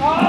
Ah!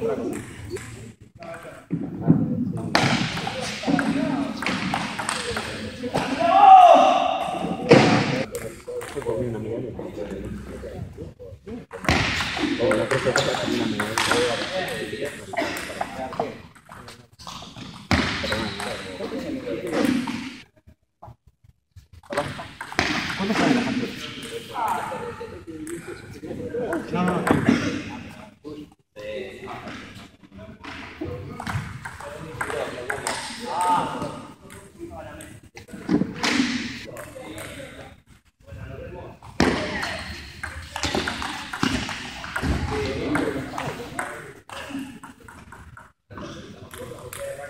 No, no, no.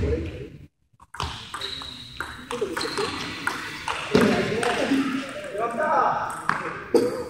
Thank you.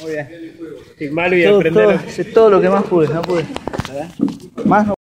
Muy bien. Y malo y Todo, todo, todo lo que más pude, no pude. Más no